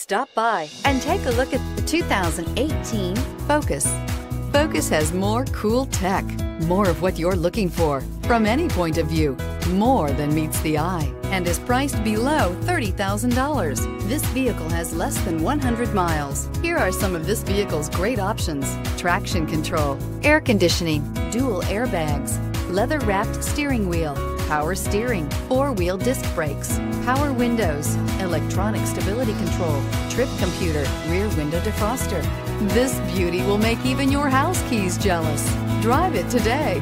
Stop by and take a look at the 2018 Focus. Focus has more cool tech, more of what you're looking for from any point of view, more than meets the eye, and is priced below $30,000. This vehicle has less than 100 miles. Here are some of this vehicle's great options. Traction control, air conditioning, dual airbags, leather wrapped steering wheel, power steering, four wheel disc brakes, power windows, electronic stability control, trip computer, rear window defroster. This beauty will make even your house keys jealous. Drive it today.